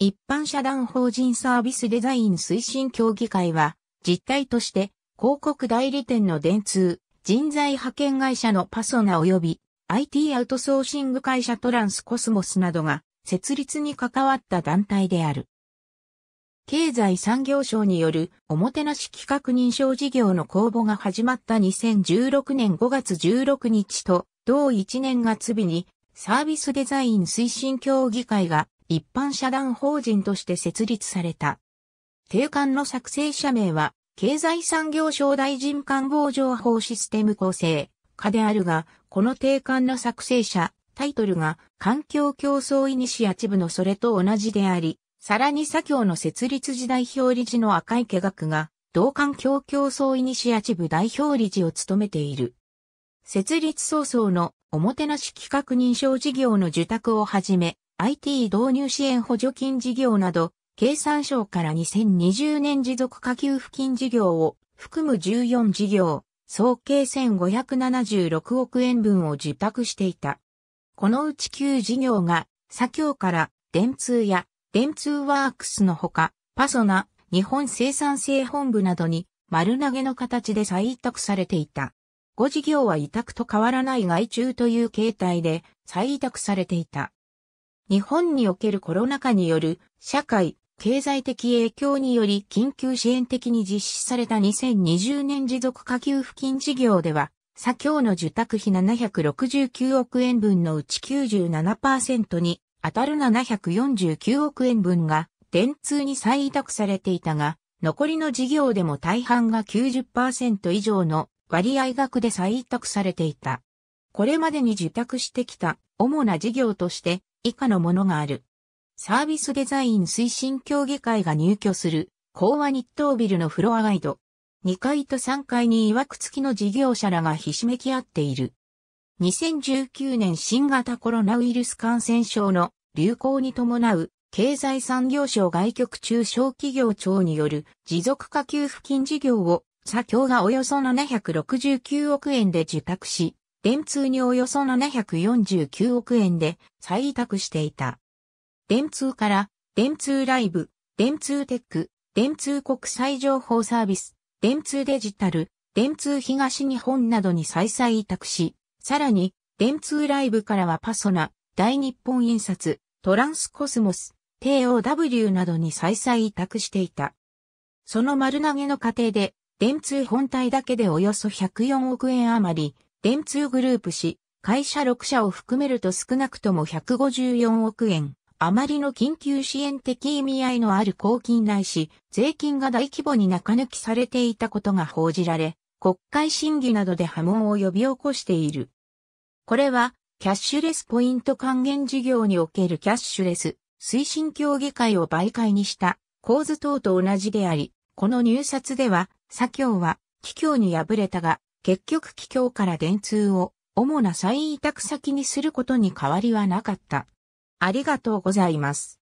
一般社団法人サービスデザイン推進協議会は、実態として広告代理店の電通、人材派遣会社のパソナ及び IT アウトソーシング会社トランスコスモスなどが設立に関わった団体である。経済産業省によるおもてなし企画認証事業の公募が始まった2016年5月16日と同1年月日にサービスデザイン推進協議会が一般社団法人として設立された。定款の作成者名は経済産業省大臣官房情報システム構成課であるが、この定款の作成者、タイトルが環境競争イニシアチブのそれと同じであり、さらに左京の設立時代表理事の赤池学が、同環境競争イニシアチブ代表理事を務めている。設立早々のおもてなし企画認証事業の受託をはじめ、IT 導入支援補助金事業など、経産省から2020年持続化給付金事業を含む14事業、総計1576億円分を受託していた。このうち9事業が、左京から電通や電通ワークスのほか、パソナ、日本生産性本部などに丸投げの形で再委託されていた。5事業は委託と変わらない外注という形態で再委託されていた。日本におけるコロナ禍による社会、経済的影響により緊急支援的に実施された2020年持続化給付金事業では、左京の受託費769億円分のうち97%に当たる749億円分が電通に再委託されていたが、残りの事業でも大半が90%以上の割合額で再委託されていた。これまでに受託してきた主な事業として以下のものがある。サービスデザイン推進協議会が入居する講和日東ビルのフロアガイド。2階と3階に曰く付きの事業者らがひしめき合っている。2019年新型コロナウイルス感染症の流行に伴う経済産業省外局中小企業庁による持続化給付金事業を左京がおよそ769億円で受託し、電通におよそ749億円で再委託していた。電通から、電通ライブ、電通テック、電通国際情報サービス、電通デジタル、電通東日本などに再々委託し、さらに、電通ライブからはパソナ、大日本印刷、トランスコスモス、TOW などに再々委託していた。その丸投げの過程で、電通本体だけでおよそ104億円余り、電通グループし、会社6社を含めると少なくとも154億円、余りの緊急支援的意味合いのある公金ないし、税金が大規模に中抜きされていたことが報じられ、国会審議などで波紋を呼び起こしている。これは、キャッシュレスポイント還元事業におけるキャッシュレス推進協議会を媒介にした構図等と同じであり、この入札では左京は、企業に敗れたが、結局企業から電通を主な再委託先にすることに変わりはなかった。ありがとうございます。